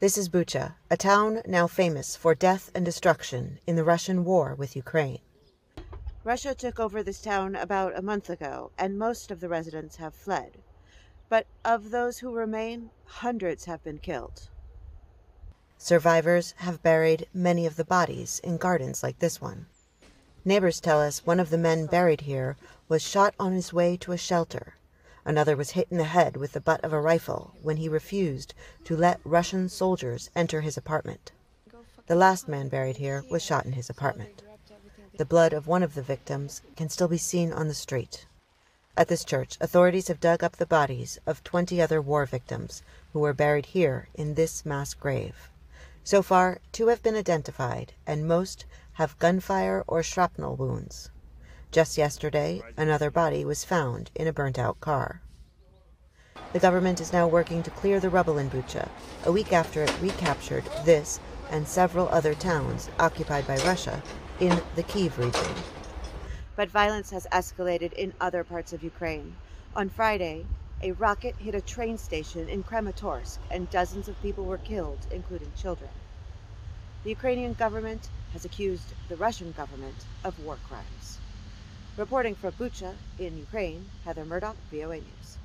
This is Bucha, a town now famous for death and destruction in the Russian war with Ukraine. Russia took over this town about a month ago, and most of the residents have fled. But of those who remain, hundreds have been killed. Survivors have buried many of the bodies in gardens like this one. Neighbors tell us one of the men buried here was shot on his way to a shelter. Another was hit in the head with the butt of a rifle when he refused to let Russian soldiers enter his apartment. The last man buried here was shot in his apartment. The blood of one of the victims can still be seen on the street. At this church, authorities have dug up the bodies of 20 other war victims who were buried here in this mass grave. So far, two have been identified, and most have gunfire or shrapnel wounds. Just yesterday, another body was found in a burnt out car. The government is now working to clear the rubble in Bucha, a week after it recaptured this and several other towns occupied by Russia in the Kiev region. But violence has escalated in other parts of Ukraine. On Friday, a rocket hit a train station in Kramatorsk and dozens of people were killed, including children. The Ukrainian government has accused the Russian government of war crimes. Reporting from Bucha in Ukraine, Heather Murdock, VOA News.